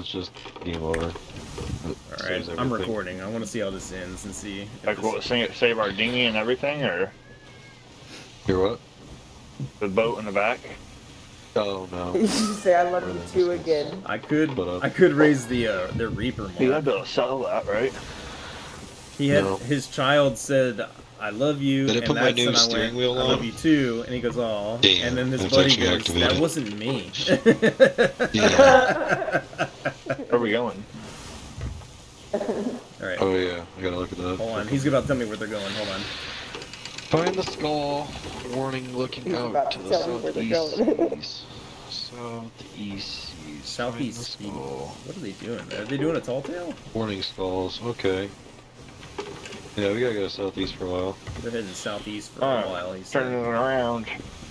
That's just game over. All right, I'm recording. I want to see how this ends and see. Like, this- what, sing it, save our dinghy and everything, or You're what? the boat in the back? Oh no. You say I love Or you too again. I could, But, uh, I could raise the uh, the Reaper You mark. have to sell that, right? He had No. his child said, "I love you," Did and put my that's new when I steering went, wheel "I love you too," and he goes, "Oh," Damn, and then his that's buddy actually goes, "That wasn't me." Yeah. Where are we going? All right, Oh yeah, I gotta look at that. hold on. He's about to tell me where they're going. Hold on. Find the skull. Warning, looking He's out to to the tell me where they're southeast. Southeast. Southeast. Find the skull. What are they doing? Are they doing a tall tale? Warning skulls. Okay. Yeah, we gotta go southeast for a while. They're heading southeast for a while. He's Turning it around.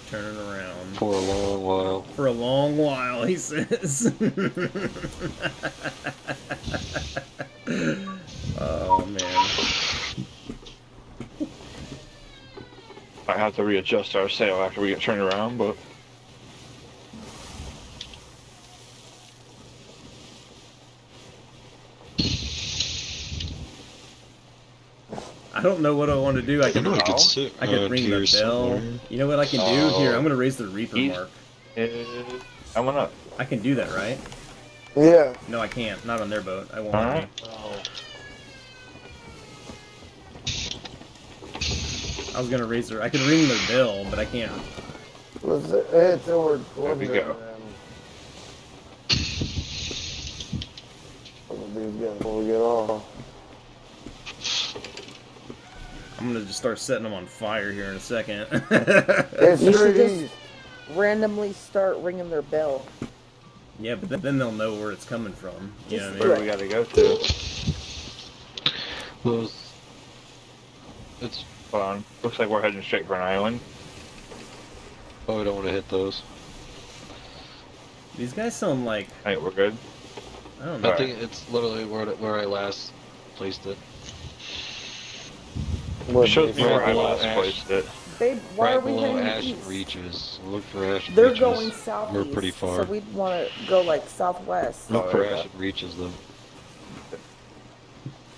Turning around For a long while. for a long while. He says. oh man. I have to readjust our sail after we get turned around, but don't know what I want to do. I I can know I Ow. could sit I can around uh, ring here the bell. somewhere. You know what I can do? Oh. Here, I'm gonna raise the Reaper He's- mark. it, I went up. I can do that, right? Yeah. No, I can't. Not on their boat. I won't. All let I was gonna raise their. I can ring their bell, but I can't. Let's, uh, it's over. There we go. These guys before we get off. I'm gonna just start setting them on fire here in a second. It's You should just randomly start ringing their bell. yeah, but then- then they'll know where it's coming from. You know what I Where we gotta go to? Those. It's. Hold on. Looks like we're heading straight for an island. Oh, we don't want to hit those. These guys sound like I think we're good. I don't know. Alright. think it's literally where where I last placed it. What, Shows me Right where I last Ash. placed it. Babe, why right are we below heading Ash east? reaches. Look for Ash They're reaches. going southeast. We're pretty far. So we'd want to go like southwest. Look Oh, for yeah. Ash reaches them.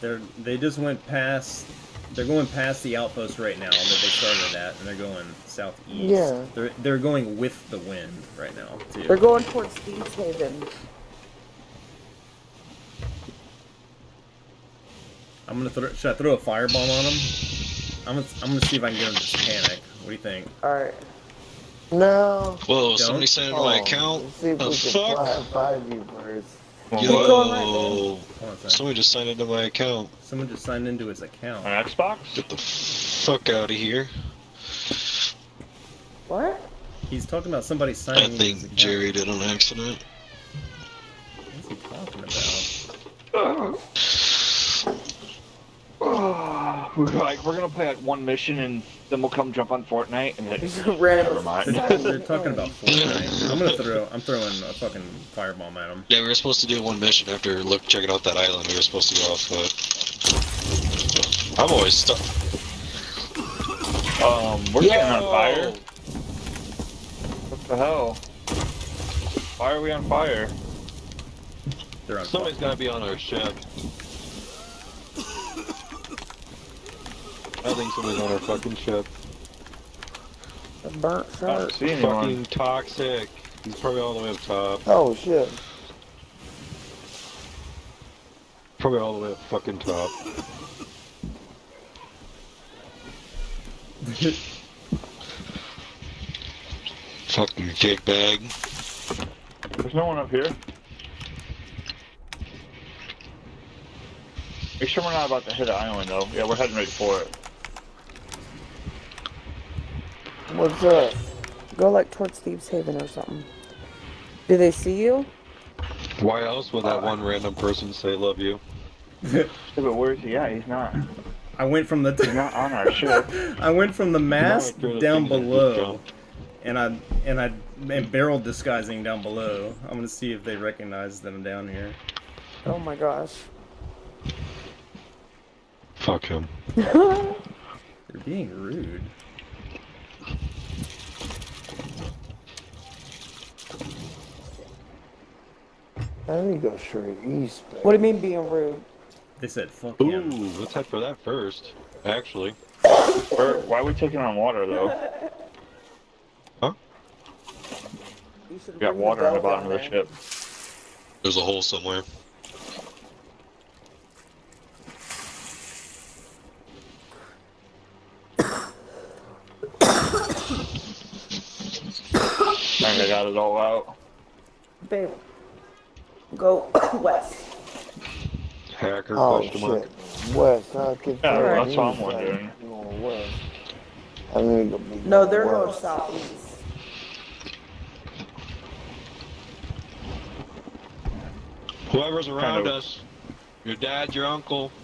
They're they just went past. They're going past the outpost right now that they started at, and they're going southeast. Yeah. They're they're going with the wind right now too. They're going towards Thieves Haven. I'm gonna throw. Should I throw a firebomb on them? I'm gonna I'm gonna see if I can get them to panic. What do you think? Alright. No. Whoa, somebody signed into my Oh, account? let's see if The we can fuck? fly, find you first. Well, Keep what? going right Yo, Hold on a second. somebody just signed into my account. Someone just signed into his account. On Xbox? Get the fuck out of here. What? He's talking about somebody I signing. into his think account. Jerry did on accident. What's he talking about? Uh-huh. We're like we're gonna play like one mission and then we'll come jump on Fortnite and Just then random. Never mind. They're talking about Fortnite. I'm gonna throw. I'm throwing a fucking firebomb at him. Yeah, we were supposed to do one mission after look checking out that island. We were supposed to go off but I'm always stuck. um we're getting on fire. What the hell? Why are we on fire? They're on. Somebody's gotta be on our ship. I think somebody's on our fucking ship. A burnt I don't shirt. see anyone. Fucking toxic. He's probably all the way up top. Oh shit. Probably all the way up fucking top. Fucking cake bag. There's no one up here. Make sure we're not about to hit an island though. Yeah, we're heading right for it. What's up? Go like towards Thieves Haven or something. Do they see you? Why else would that uh, one random person say love you? Yeah, but where's he at? He's not. I went from the. He's the. not on our ship. I went from the mast down they're the things that below, and I and I am barrel disguising down below. I'm gonna see if they recognize that I'm down here. Oh my gosh. Fuck him. They're being rude. I need to go straight east. man. What do you mean being rude? They said fuck Ooh, him. let's head for that first. Actually. Where, why are we taking on water though? Huh? We got water in the bottom of the ship. There's a hole somewhere. I think I got it all out. Babe, go west. Hacker Oh question mark. shit. West. I could Yeah, tell that's what I'm wondering. Going west. I need to be No, they're going going west. southeast. Whoever's around Kind of. us, your dad, your uncle.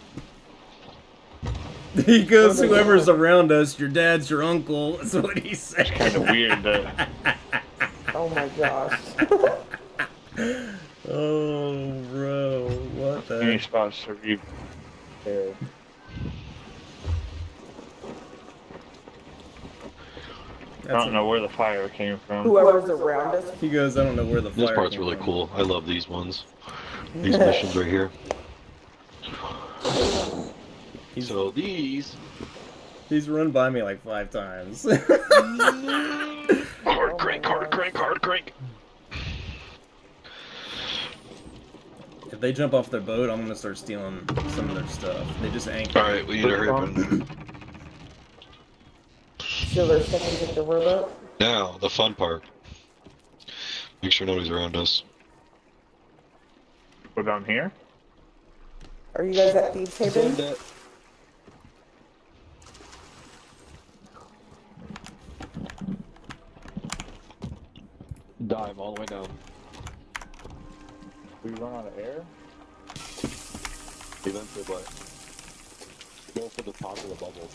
He goes, whoever's around us, your dad's your uncle. That's what he said. It's Kind of weird that Oh my gosh. Oh, bro, what any the? spots serve you there. I don't know where the fire came from. Whoever's around us. He goes, I don't know where the fire This part's came really from." cool. I love these ones. These missions right here. He's, So these he's run by me like five times. hard crank, hard crank, hard crank. If they jump off their boat, I'm gonna start stealing some of their stuff. They just anchor. All right, we need to hurry up and So they're second to get the rowboat. now the fun part. Make sure nobody's around us. We're down here? Are you guys at Thieves Haven? Dive all the way down. We run out of air? Eventually, but go for the top of the bubble.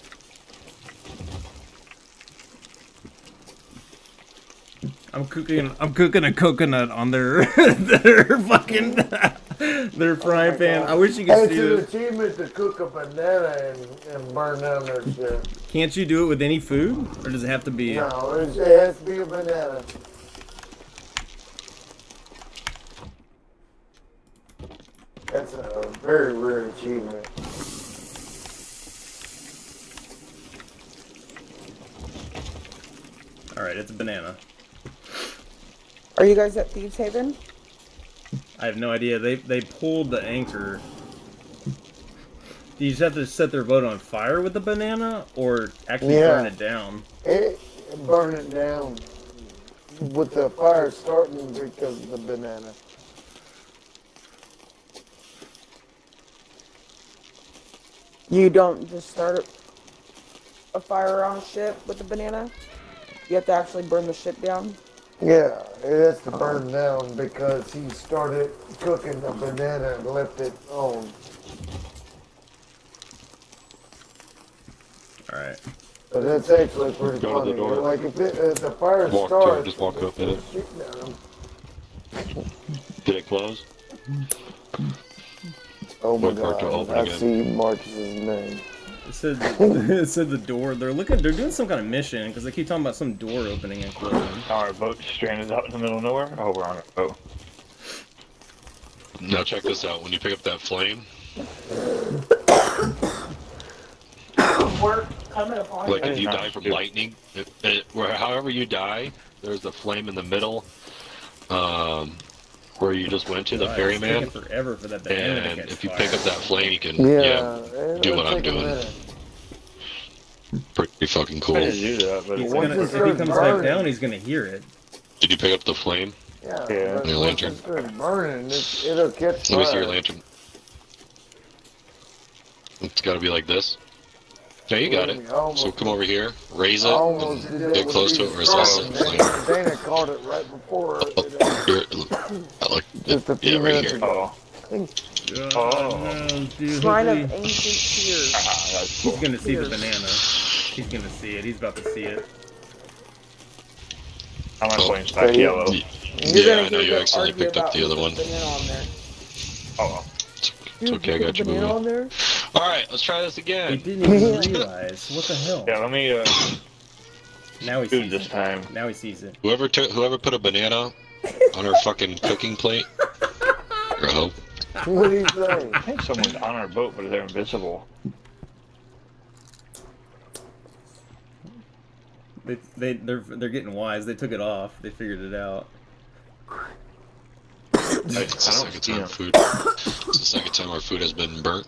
I'm cooking. I'm cooking a coconut on their their fucking their oh frying pan. I wish you could It's see an this. achievement to cook a banana and, and burn down their shit. Can't you do it with any food, or does it have to be? No, it has to be a banana. Very rare. All right, it's a banana. Are you guys at Thieves Haven? I have no idea. They they pulled the anchor. Do you just have to set their boat on fire with the banana, or actually Yeah. burn it down? It, it burn it down with the fire starting because of the banana. You don't just start a fire on a ship with a banana? You have to actually burn the ship down? Yeah, it has to oh. burn down because he started cooking the banana and left it on. All right. But that's actually pretty Go to funny. the door. Like if, it, if the fire Walk to starts, it, just walk up in it. Did it close? Oh my What to god, open I again? see Marcus's name. It said it said the door. They're looking. They're doing some kind of mission because they keep talking about some door opening and closing. Our boat's stranded out in the middle of nowhere? Oh, we're on it. Oh. Now check this out. When you pick up that flame, We're coming upon like if you die from do- lightning, it, it, however you die, there's a flame in the middle, um, where you just went to the Wow, ferryman. It's forever for that banana And to catch if you fire. pick up that flame, you can Yeah, yeah, do what I'm doing. pretty fucking cool. did do that, but He's gonna, if he starts comes back down, he's gonna hear it. Did you pick up the flame? Yeah, Yeah. Your lantern. it starts burning, it, it'll catch Let me see your lantern. It's gotta be like this. Yeah, you got it. So come over here, raise I it, and get close to these it where it says straws. flame. Dana, Dana caught it right before it. Oh, here, I like, Just a few yeah, right here. ago. Oh. Oh. no, Shrine of Ancient Tears. Ah, that's He's gonna see the banana. He's gonna see it. He's about to see it. How am I Oh. playing Stack Okay. Yellow? Yeah, I know you accidentally picked up the other one. on there. Oh, It's okay, I got you, banana on there? All right, let's try this He again. didn't even realize. What the hell? yeah, let me uh, Now he do sees this it. time. Now he sees it. Whoever took, whoever put a banana on her fucking cooking plate, bro. What do you say? I think someone's on our boat, but they're invisible. They they they're they're getting wise. They took it off. They figured it out. It's the I don't second time him. food. It's the second time our food has been burnt.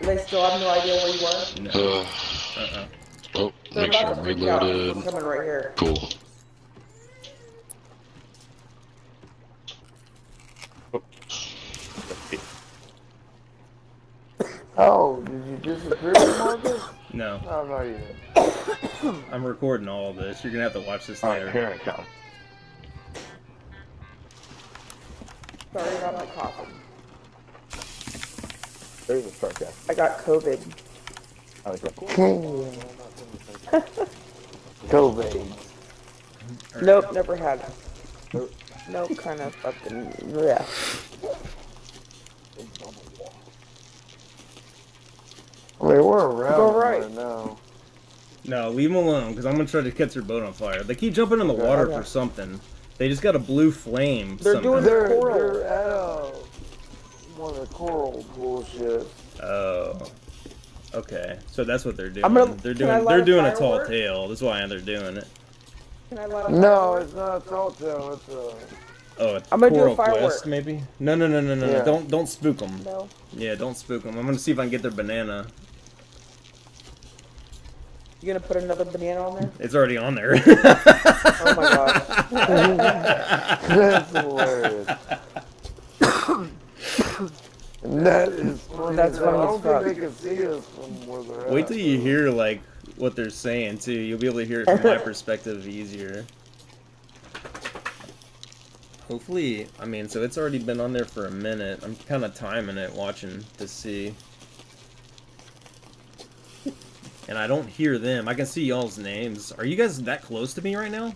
They still have no idea where you are. No. Uh, Uh-uh. oh, They're make sure I'm to reloaded. I'm coming right here. Cool. Oh, did you disappear, Marcus? No. No, no, you didn't. I'm recording all of this. You're gonna have to watch this Alright, later. here I come. Sorry about my coughing. There's a sarcasm. I got COVID. I was like, COVID. Nope, never had. Nope, kind of fucking yeah. I mean, we're around Go right. right now. No, leave them alone, because I'm gonna try to catch their boat on fire. They keep jumping in the water okay. for something. They just got a blue flame. They're somehow. doing They're, Coral. they're at uh, one of the coral bullshit. Oh. Okay, so that's what they're doing. I'm gonna- they're doing. They're a doing a tall firework? tale. That's why they're doing it. Can I let 'em No, firework? it's not a tall tale. It's a. Oh, I'm gonna do a Coral firework. Quest, maybe? No, no, no, no, no, Yeah. no. Don't, don't spook them. No. Yeah, don't spook them. I'm gonna see if I can get their banana. You gonna put another banana on there? It's already on there. Oh my gosh. That's hilarious. that is funny. That's funny I don't think they can see us from where they're Wait at. till you hear like what they're saying too. You'll be able to hear it from my perspective easier. Hopefully, I mean, so it's already been on there for a minute. I'm kind of timing it, watching to see. And I don't hear them. I can see y'all's names. Are you guys that close to me right now?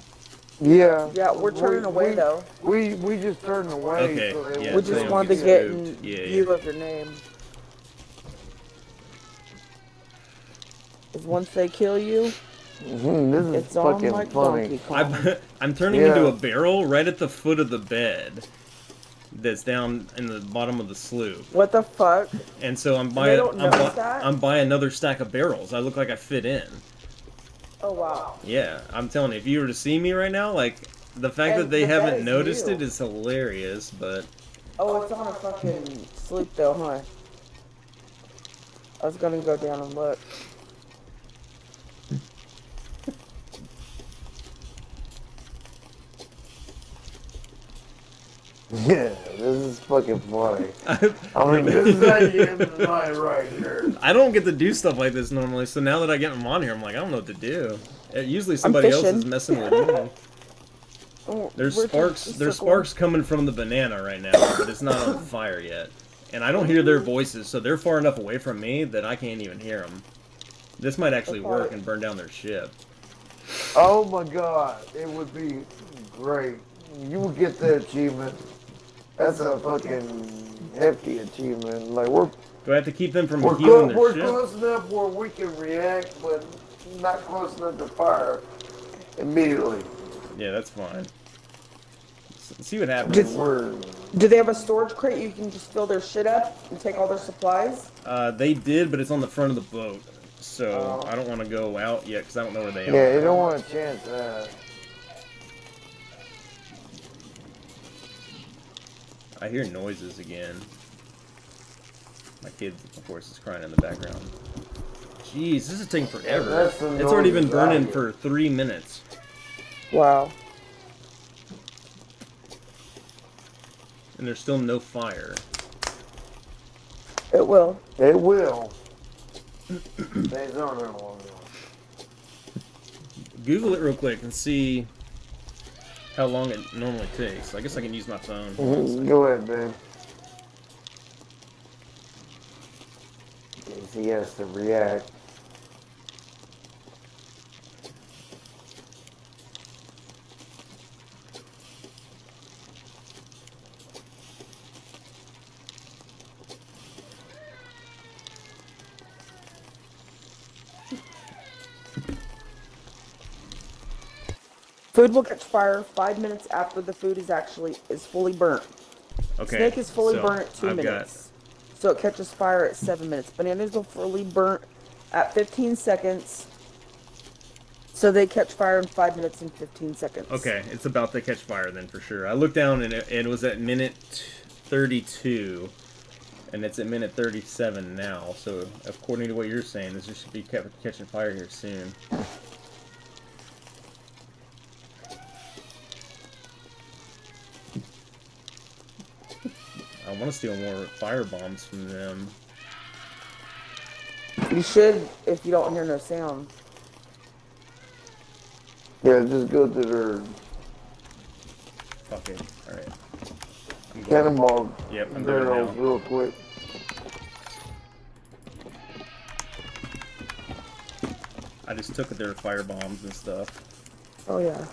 Yeah. Yeah, we're turning We- away we- though. We we just turned away. Okay, so yeah, We would so just wanted to get get spooked. in Yeah, view yeah. of your name. Because once they kill you, Mhm, this is it's on fucking like funny. Donkey I'm, I'm turning Yeah. into a barrel right at the foot of the bed that's down in the bottom of the sloop. What the fuck? And so I'm don't I'm, that? I'm by another stack of barrels. I look like I fit in. Oh wow. Yeah, I'm telling you, if you were to see me right now, like the fact And that they the haven't noticed new. it is hilarious. But Oh, it's on a fucking sloop though, huh? I was gonna go down and look. Yeah, this is fucking funny. I, I mean, this is how you end the night right here. I don't get to do stuff like this normally. So now that I get them on here, I'm like, I don't know what to do. Uh, Usually somebody else is messing with me. Oh, There's we're sparks. There's circling. sparks coming from the banana right now, but it's not on fire yet. And I don't hear their voices, so they're far enough away from me that I can't even hear them. This might actually Okay. work and burn down their ship. Oh my god, it would be great. You would get the achievement. That's a fucking hefty achievement. Like we're Do I have to keep them from we're, healing clo- their we're ship? close enough where we can react, but not close enough to fire immediately. Yeah, that's fine. S- See what happens. We're Do they have a storage crate you can just fill their shit up and take all their supplies? Uh, they did, but it's on the front of the boat, so Oh. I don't want to go out yet because I don't know where they yeah, are. Yeah, you don't want to chance that. I hear noises again. My kid, of course, is crying in the background. Jeez, this is taking forever. that's the it's already been burning I for three minutes. Wow. and there's still no fire. It will. It will. Days on there long enough. Google it real quick and see how long it normally takes. I guess I can use my phone. A second. Go ahead, man. He has to react. Food will catch fire five minutes after the food is actually is fully burnt. Okay. Snake is fully so burnt at 2 I've got- minutes. So it catches fire at 7 minutes. Bananas are fully burnt at 15 seconds. So they catch fire in 5 minutes and 15 seconds. Okay, it's about to catch fire then for sure. I looked down and it, it was at minute 32, and it's at minute 37 now. So according to what you're saying, this should be ca- catching fire here soon. Want to steal more fire bombs from them. You should if you don't hear no sound. Yeah, just go to their Fuck it. All right. Cannonball Yep, I'm doing now. real quick. I just took their fire bombs and stuff. Oh yeah.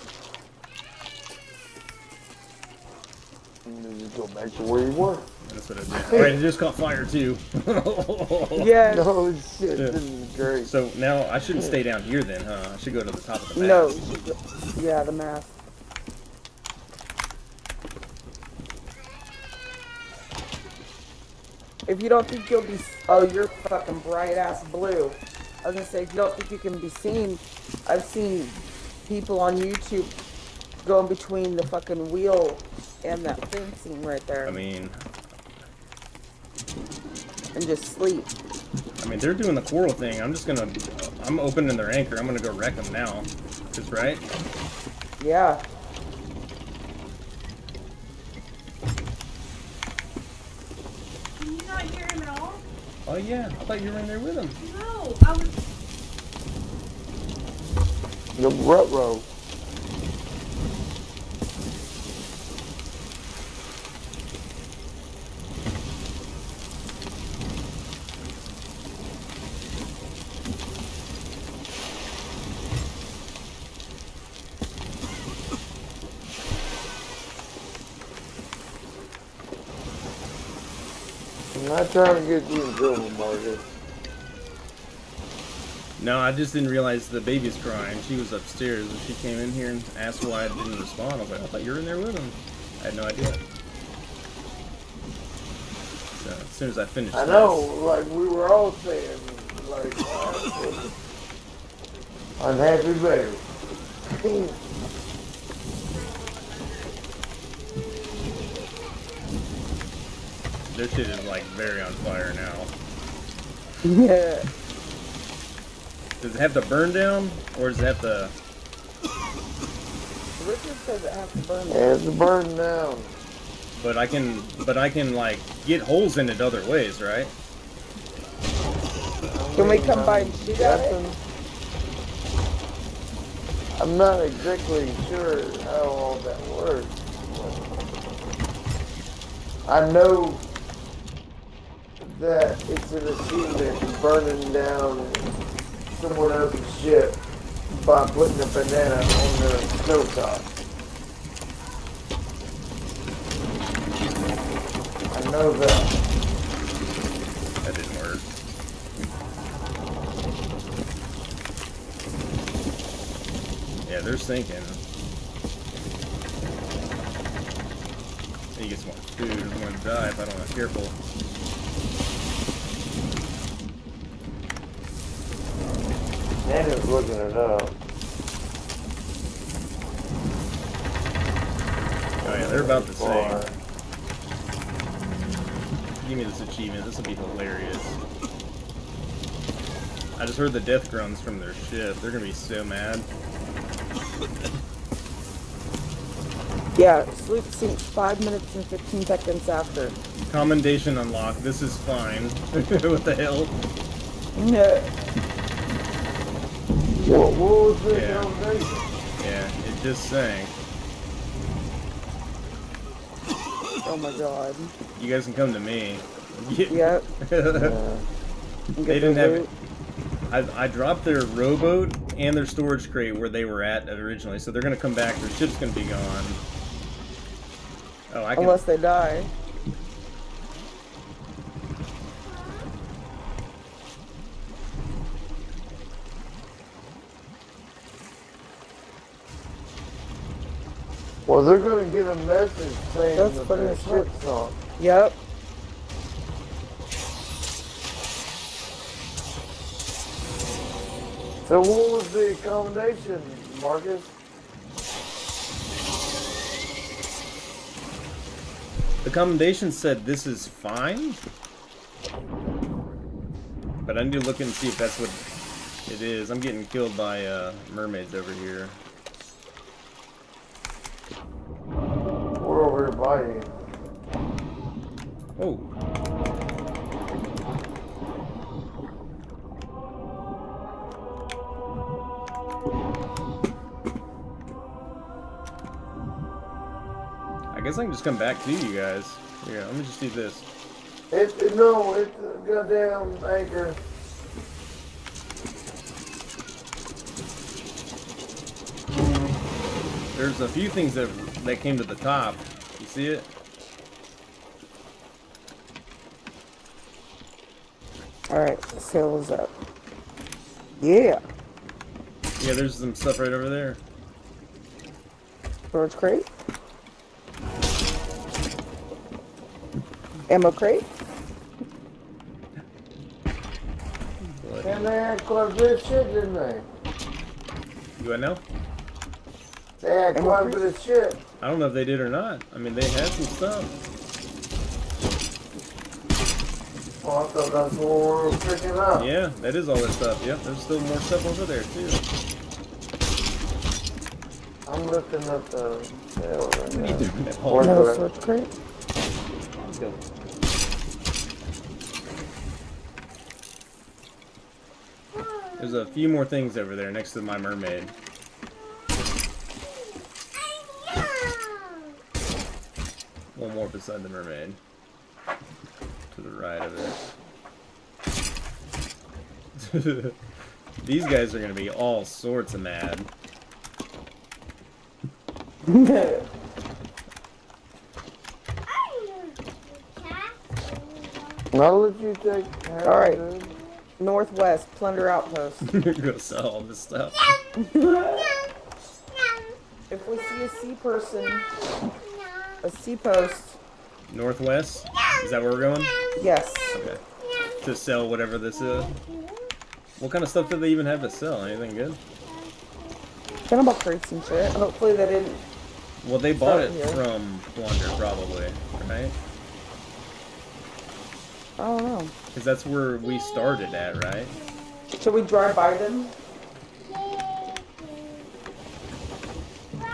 And then just go back to where you were. That's what I did. Alright, it just caught fire too. Yeah. No shit, Yeah. this is great. So now I shouldn't stay down here then, huh? I should go to the top of the map. No. you should go- Yeah, the math. If you don't think you'll be, oh, you're fucking bright ass blue. I was gonna say, if you don't think you can be seen, I've seen people on YouTube going between the fucking wheel and that fencing right there I mean, and just sleep. I mean they're doing the coral thing. I'm just gonna, I'm opening their anchor. I'm gonna go wreck them now. Just right. Yeah. Can you not hear him at all? Oh yeah, I thought you were in there with them. No, I was. The rut row. I'm not trying to get you in trouble, Marcus. No, I just didn't realize the baby's crying. She was upstairs and she came in here and asked why I didn't respond. I was like, I thought you were in there with him. I had no idea. So as soon as I finished, I this- know, like we were all saying, like, unhappy baby. Their shit is like very on fire now. Yeah. Does it have to burn down, or does it have to? Richard says it has to burn. Yeah, it's burning down. But I can, but I can like get holes in it other ways, right? Can we come by and shoot at it? I'm not exactly sure how all that works. I know that it's an achievement burning down someone else's ship by putting a banana on their stovetop. I know that. That didn't work. Yeah, they're sinking. He gets more food. I'm gonna die if I don't have careful. Daniel's looking it up. Oh yeah, they're about to Far. sink. Give me this achievement. This will be hilarious. I just heard the death grunts from their ship. They're gonna be so mad. Yeah, sleep sync five minutes and 15 seconds after. Commendation unlocked. This is fine. what the hell? Yeah. What, what was this Yeah. foundation? Yeah, it just sank. Oh my god. You guys can come to me. Yep. Yeah. They didn't have loot. I, I dropped their rowboat and their storage crate where they were at originally, so they're gonna come back. Their ship's gonna be gone. Oh, I can. Unless they die. Well, they're gonna get a message saying That's that funny their as on. Yep. So what was the accommodation, Marcus? The commendation said this is fine. But I need to look and see if that's what it is. I'm getting killed by uh, mermaids over here. We're over here by you. Oh. Guess I can just come back to you guys. Yeah, let me just do this. It, it no, it's a goddamn anchor. There's a few things that that came to the top. You see it? Alright, sail is up. Yeah. Yeah, there's some stuff right over there. Storage crate. Ammo crate. And they had quite a shit, didn't they? You want to know? They had Ammo quite a bit of shit. I don't know if they did or not. I mean, they had some stuff. Oh, I thought that's what we were picking up. Yeah, that is all that stuff. Yep, there's still more stuff over there too. I'm looking at the tail right now. That Or whole- Another the- storage crate. There's a few more things over there next to my mermaid. One more beside the mermaid. To the right of it. These guys are gonna be all sorts of mad. I'll let you take half All right. dude. Northwest Plunder Outpost. They're gonna sell all this stuff. if we see a sea person, a sea post, Northwest? Is that where we're going? yes. Okay. To sell whatever this is. What kind of stuff do they even have to sell? Anything good? Kind of about crates and shit. Hopefully they didn't. Well, they bought it here. from Plunder, probably, right? I don't know. Because that's where we started at, right? Should we drive by them?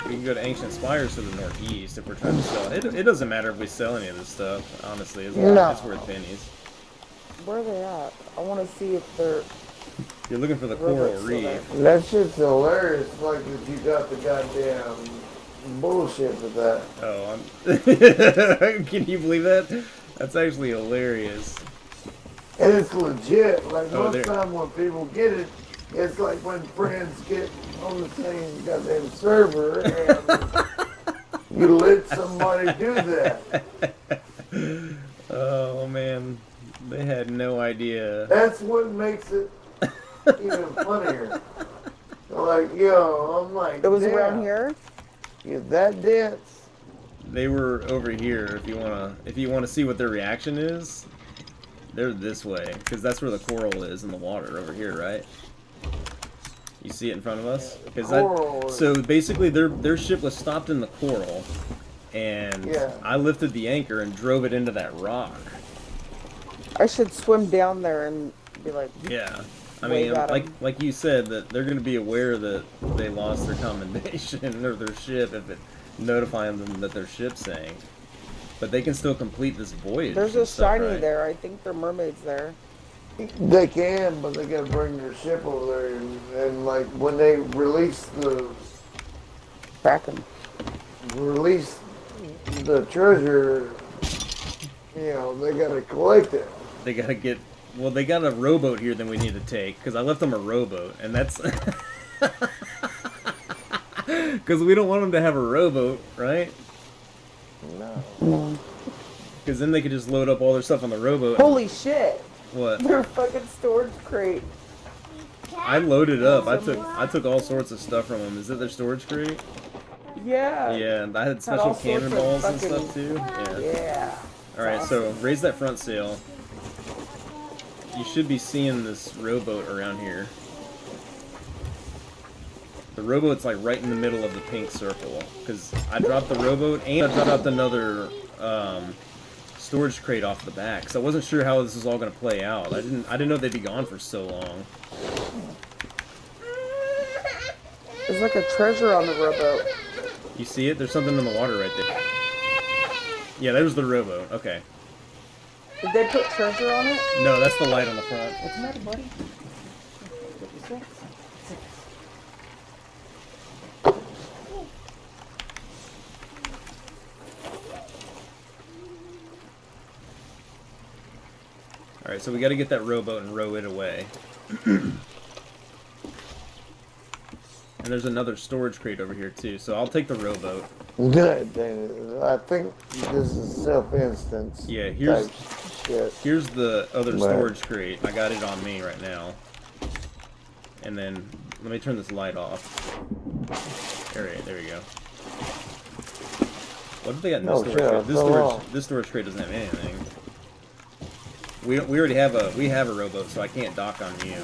We can go to Ancient Spires to the northeast if we're trying to sell it. It doesn't matter if we sell any of this stuff, honestly. It's, No. it's worth pennies. Where are they at? I want to see if they're. You're looking for the Robots coral still there. reef. That shit's hilarious. Like if you got the goddamn bullshit with that. Oh, I'm... can you believe that? That's actually hilarious. And it's legit. Like Oh, most there- time when people get it, it's like when friends get on the same goddamn server and you let somebody do that. Oh, man. They had no idea. That's what makes it even funnier. Like, yo, I'm like, It was damn, around here. You're that dense. They were over here. If you wanna, if you wanna see what their reaction is, they're this way because that's where the coral is in the water over here, right? You see it in front of us? Because so basically their their ship was stopped in the coral, and Yeah. I lifted the anchor and drove it into that rock. I should swim down there and be like, Yeah. I mean, like like you said, that they're going to be aware that they lost their commendation or their ship if it notifying them that their ship's sank. But they can still complete this voyage. "There's a stuff, shiny right? there. I think they're mermaids there." They can, but they gotta bring their ship over there. And, and like when they release the Kraken. release the treasure, you know, they gotta collect it. They got to get. Well, they got a rowboat here that we need to take because I left them a rowboat, and that's because we don't want them to have a rowboat, right? No. No. Because then they could just load up all their stuff on the rowboat. Holy shit! What? Their fucking storage crate. I loaded up. I took I took all sorts of stuff from them. Is that their storage crate? Yeah. Yeah, and I had Had special of cannonballs and stuff too. Yeah. Yeah. All right, so raise that front sail. You should be seeing this rowboat around here. The rowboat's like right in the middle of the pink circle because I dropped the rowboat and I dropped another um, storage crate off the back. So I wasn't sure how this was all gonna play out. I didn't I didn't know they'd be gone for so long. There's like a treasure on the rowboat. You see it? There's something in the water right there. Yeah, there's the rowboat. Okay. Did they put treasure on it? No, that's the light on the front. What's the matter, buddy? All right, so we got to get that rowboat and row it away. and there's another storage crate over here too, so I'll take the rowboat. Good, Dana. I think this is self-instance. Yeah, here's shit. here's the other Right. storage crate. I got it on me right now. And then let me turn this light off. There, we- there we go. What have they got in this No, storage shut crate? This Go storage, on. this storage crate doesn't have anything. We we already have a we have a rowboat, so I can't dock on you.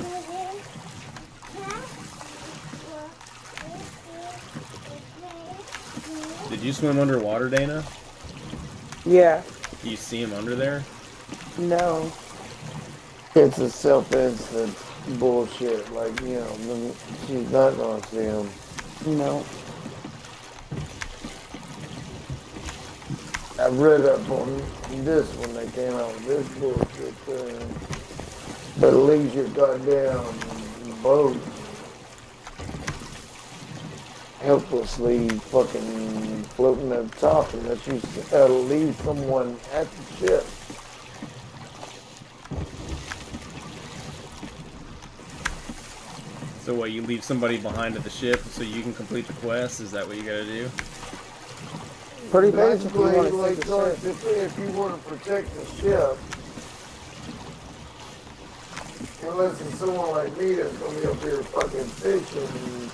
Did you swim underwater, Dana? Yeah. Do you see him under there? No. It's a self-instance bullshit. Like, you know, she's not gonna see him. No. I read up on this when they came out with this bullshit thing. But at least your goddamn boat helplessly fucking floating at the top unless you uh, leave someone at the ship. So what, you leave somebody behind at the ship so you can complete the quest? Is that what you gotta do? Pretty much if you Basically, want to like, take a so ship. if, if you want to protect the ship, unless it's someone like me that's gonna be up here fucking fishing and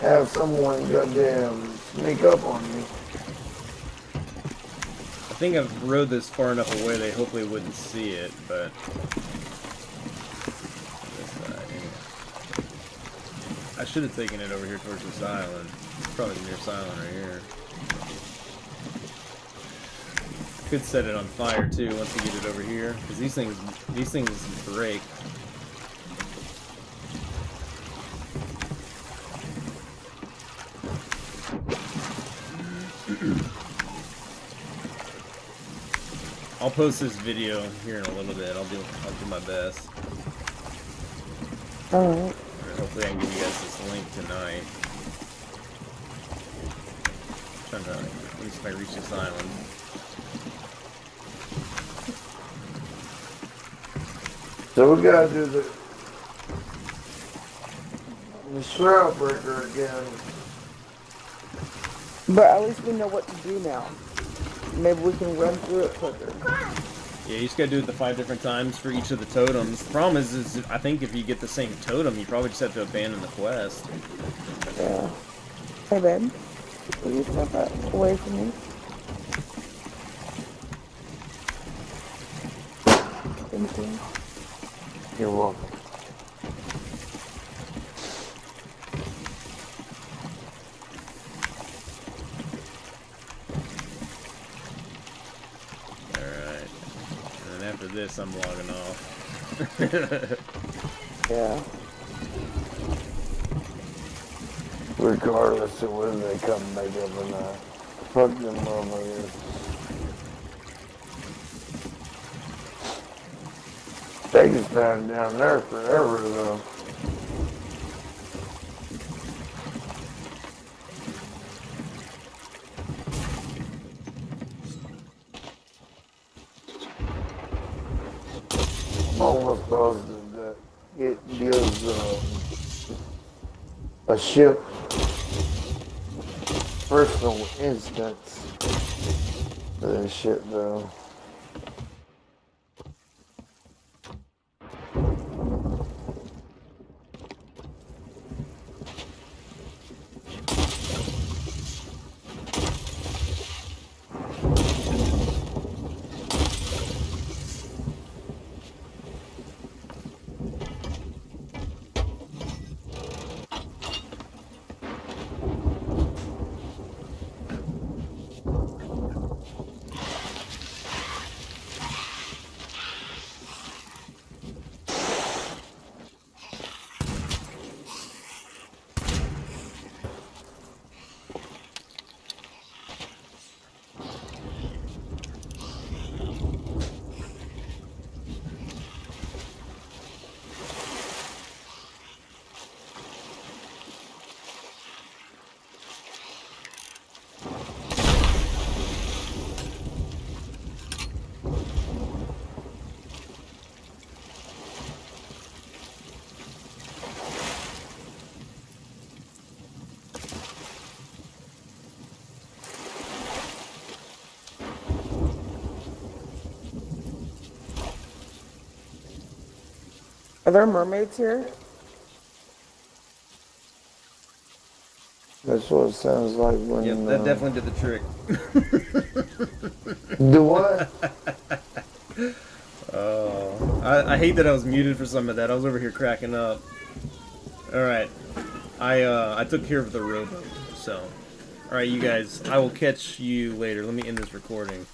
have someone goddamn sneak up on me. I think I've rode this far enough away they hopefully wouldn't see it, but... This side, yeah. I should have taken it over here towards this island. It's probably near this island right here. Could set it on fire too once we get it over here, because these things these things break. I'll post this video here in a little bit. I'll do I'll do my best. Alright. Hopefully I can give you guys this link tonight. I'm trying to at least if I reach this island. So we gotta do the the Shroudbreaker again. But at least we know what to do now. Maybe we can run through it quicker. Yeah, you just gotta do it the five different times for each of the totems. The problem is, is I think if you get the same totem, you probably just have to abandon the quest. Yeah. Hey, babe. Will you step up away from me? Thank you. You're welcome. Alright. And then after this, I'm logging off. Yeah. Regardless of whether they come back up or not. Fuck them motherfuckers. They can down there forever though. Almost positive that it gives uh, a ship personal instance for this shit though. There mermaids here? That's what it sounds like when. Yep, that uh, definitely did the trick. Do what? Oh, I, I hate that I was muted for some of that. I was over here cracking up. All right, I uh, I took care of the rowboat. So, all right, you guys, I will catch you later. Let me end this recording.